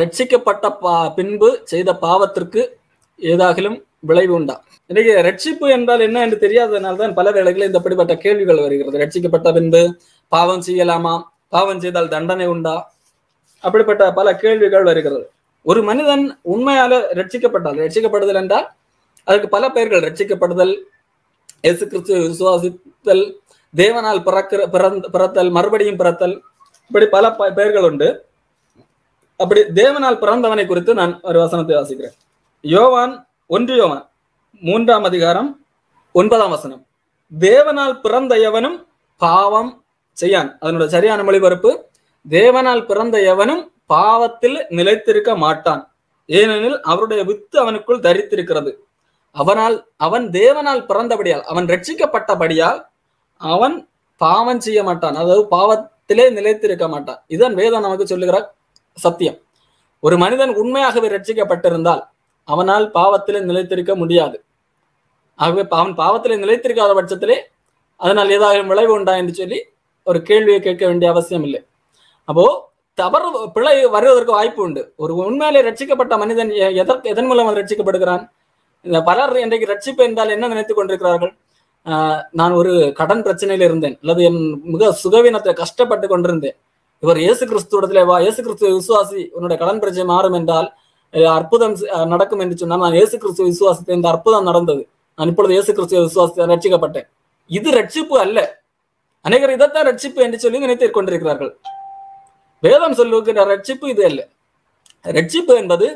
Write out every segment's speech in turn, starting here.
ரட்சிக்கப்பட்ட பா பின்பு செய்த பாவத்திற்கு ஏதாகிலும் விளைவு உண்டா? இன்னைக்கு ரட்சிப்பு என்றால் என்ன என்று தெரியாததுனால தான் பல வேளைகளில் இந்த இப்படிப்பட்ட கேள்விகள் வருகிறது. ரட்சிக்கப்பட்ட பின்பு பாவம் செய்யலாமா? பாவம் செய்தால் தண்டனை உண்டா? அப்படிப்பட்ட பல கேள்விகள் வருகிறது. ஒரு மனிதன் உண்மையால ரட்சிக்கப்பட்டால் ரட்சிக்கப்படுதல் என்றால் அதற்கு பல பெயர்கள். ரட்சிக்கப்படுதல் இயேசு கிறிஸ்து விசுவாசித்தல் தேவனால் பிறக்கிற பிறந்த பிறத்தல் மறுபடியும் பிறத்தல் இப்படி பல ப- பெயர்கள் உண்டு. அப்படி தேவனால் பிறந்தவனை குறித்து நான் ஒரு வசனத்தை வாசிக்கிறேன். யோவான் ஒன்று யோவான் மூன்றாம் அதிகாரம் ஒன்பதாம் வசனம். தேவனால் பிறந்த எவனும் பாவம் செய்யான். அதனோட சரியான மொழிபரப்பு தேவனால் பிறந்த எவனும் பாவத்தில் நிலைத்திருக்க மாட்டான். ஏனெனில் அவருடைய வித்து அவனுக்குள் தரித்திருக்கிறது. அவனால் அவன் தேவனால் பிறந்தபடியால் அவன் ரட்சிக்கப்பட்டபடியால் அவன் பாவம் செய்ய மாட்டான். அதாவது பாவத்திலே நிலைத்திருக்க மாட்டான். இதன் வேதம் நமக்கு சொல்லுகிறார் சத்தியம். ஒரு மனிதன் உண்மையாகவே ரட்சிக்கப்பட்டிருந்தால் அவனால் பாவத்திலே நிலைத்திருக்க முடியாது. ஆகவே அவன் பாவத்திலே நிலைத்திருக்காத பட்சத்திலே அதனால் ஏதாவது விளைவு உண்டா என்று சொல்லி ஒரு கேள்வியை கேட்க வேண்டிய அவசியம் இல்லை அப்போ தவறு பிழை வருவதற்கு வாய்ப்பு உண்டு. ஒரு உண்மையிலே ரட்சிக்கப்பட்ட மனிதன் எ- எதற்கு எதன் மூலம் அவன் ரட்சிக்கப்படுகிறான்? இந்த பலர் இன்றைக்கு ரட்சிப்பு என்றால் என்ன நினைத்துக் கொண்டிருக்கிறார்கள்? நான் ஒரு கடன் பிரச்சனையில இருந்தேன். அல்லது என் மிக சுகவீனத்தை கஷ்டப்பட்டு கொண்டிருந்தேன். இவர் இயேசு கிறிஸ்துவடத்துல வா இயேசு கிறிஸ்துவ விசுவாசி உன்னுடைய கடன் பிரச்சனை மாறும் என்றால் அற்புதம் நடக்கும் என்று சொன்னால் நான் இயேசு கிறிஸ்துவ விசுவாசத்தை இந்த அற்புதம் நடந்தது. நான் இப்பொழுது இயேசு கிறிஸ்துவ விசுவாசத்தை ரட்சிக்கப்பட்டேன். இது ரட்சிப்பு அல்ல. அநேகர் இதைத்தான் ரட்சிப்பு என்று சொல்லி நினைத்து கொண்டிருக்கிறார்கள். வேதம் சொல்லுகிற ரட்சிப்பு இது அல்ல. ரட்சிப்பு என்பது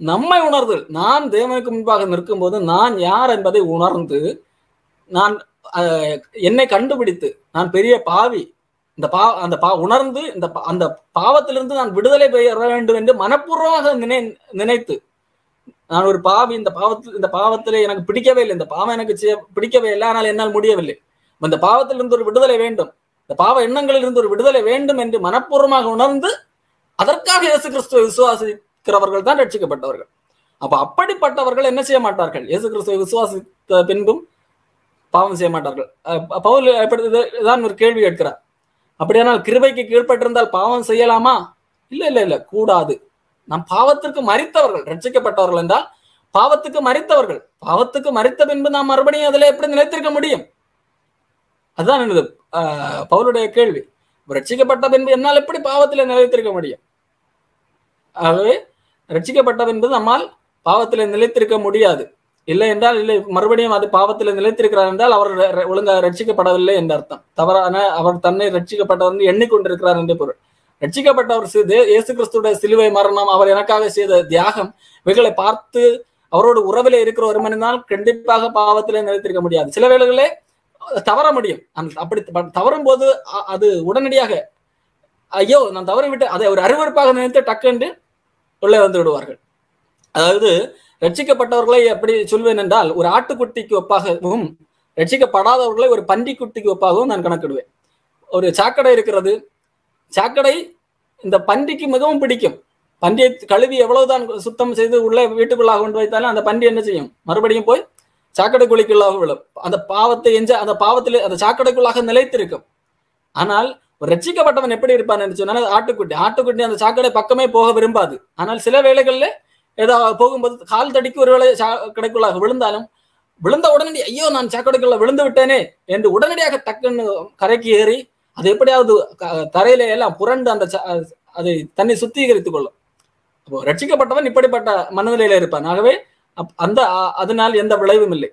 நம்மை உணர்தல் நான் தேவனுக்கு முன்பாக நிற்கும் போது நான் யார் என்பதை உணர்ந்து நான் அஹ், என்னை கண்டுபிடித்து நான் பெரிய பாவி இந்த பா அந்த பா உணர்ந்து இந்த பா- அந்த பாவத்திலிருந்து நான் விடுதலை பெற வேண்டும் என்று மனப்பூர்வமாக நினை நினைத்து. நான் ஒரு பாவி இந்த பாவத்தில் இந்த பாவத்திலே எனக்கு பிடிக்கவே இல்லை. இந்த பாவம் எனக்கு செய்ய பிடிக்கவே இல்லை. ஆனால் என்னால் முடியவில்லை. இந்த பாவத்திலிருந்து ஒரு விடுதலை வேண்டும். இந்த பாவ எண்ணங்களில் இருந்து ஒரு விடுதலை வேண்டும் என்று மனப்பூர்வமாக உணர்ந்து அதற்காக இயேசு கிறிஸ்துவை விசுவாசிக்கிறவர்கள் தான் ரட்சிக்கப்பட்டவர்கள். அப்ப அப்படிப்பட்டவர்கள் என்ன செய்ய மாட்டார்கள்? இயேசு கிறிஸ்துவை விசுவாசித்த பின்பும் பாவம் செய்ய மாட்டார்கள். அஹ் பவுல் எப்படி தான் ஒரு கேள்வி கேட்கிறார். அப்படியானால் கிருபைக்கு கீழ்ப்பட்டிருந்தால் பாவம் செய்யலாமா? இல்ல இல்ல இல்ல கூடாது. நாம் பாவத்திற்கு மறித்தவர்கள் ரட்சிக்கப்பட்டவர்கள் என்றால் பாவத்துக்கு மறித்தவர்கள். பாவத்துக்கு மறித்த பின்பு நாம் மறுபடியும் அதில் எப்படி நிலைத்திருக்க முடியும்? அதுதான் என்னது ஆஹ் பவுலுடைய கேள்வி. ரட்சிக்கப்பட்ட பின்பு என்னால் எப்படி பாவத்தில் நிலைத்திருக்க முடியும்? ஆகவே ரட்சிக்கப்பட்ட பின்பு நம்மால் பாவத்தில் நிலைத்திருக்க முடியாது. இல்லை என்றால் இல்லை மறுபடியும் அது பாவத்தில் நிலைத்திருக்கிறார் என்றால் அவர் ஒழுங்காக ரட்சிக்கப்படவில்லை என்ற அர்த்தம். தவறான அவர் தன்னை ரட்சிக்கப்பட்டவர் என்று எண்ணிக்கொண்டிருக்கிறார் என்று பொருள். ரட்சிக்கப்பட்டவர் சி- இயேசு கிறிஸ்துடைய சிலுவை மரணம் அவர் எனக்காக செய்த தியாகம் இவைகளை பார்த்து அவரோடு உறவிலே இருக்கிற ஒரு மனிதனால் கண்டிப்பாக பாவத்திலே நிலைத்திருக்க முடியாது. சில வேளைகளே தவற முடியும். அப்படி தவறும் போது அது உடனடியாக ஐயோ நான் தவறி விட்டு அதை ஒரு அருவருப்பாக நினைத்து டக்குன்று உள்ளே வந்து விடுவார்கள். அதாவது ரட்சிக்கப்பட்டவர்களை எப்படி சொல்வேன் என்றால் ஒரு ஆட்டுக்குட்டிக்கு ஒப்பாகவும் ரட்சிக்கப்படாதவர்களை ஒரு பன்றிக்குட்டிக்கு ஒப்பாகவும் நான் கணக்கிடுவேன். ஒரு சாக்கடை இருக்கிறது. சாக்கடை இந்த பன்றிக்கு மிகவும் பிடிக்கும். பன்றியை கழுவி எவ்வளவுதான் சுத்தம் செய்து உள்ளே வீட்டுக்குள்ளாக கொண்டு வைத்தாலும் அந்த பன்றி என்ன செய்யும்? மறுபடியும் போய் சாக்கடை குழிக்குள்ளாக விழும். அந்த பாவத்தை எஞ்ச அந்த பாவத்தில் அந்த சாக்கடைக்குள்ளாக நிலைத்திருக்கும். ஆனால் ஒரு ரட்சிக்கப்பட்டவன் எப்படி இருப்பான் சொன்னால் ஆட்டுக்குட்டி. ஆட்டுக்குட்டி அந்த சாக்கடை பக்கமே போக விரும்பாது. ஆனால் சில வேளைகளில் ஏதோ போகும்போது கால் தடிக்கு ஒருவேளை சாக்கடைக்குள்ளாக விழுந்தாலும் விழுந்த உடனடி ஐயோ நான் சாக்கடைக்குள்ள விழுந்து விட்டேனே என்று உடனடியாக டக்குன்னு கரைக்கு ஏறி அது எப்படியாவது தரையில எல்லாம் புரண்டு அந்த அதை தன்னை சுத்திகரித்துக் கொள்ளும் அப்போ ரட்சிக்கப்பட்டவன் இப்படிப்பட்ட மனநிலையில இருப்பான் ஆகவே அப்- அந்த அதனால் எந்த விளைவும் இல்லை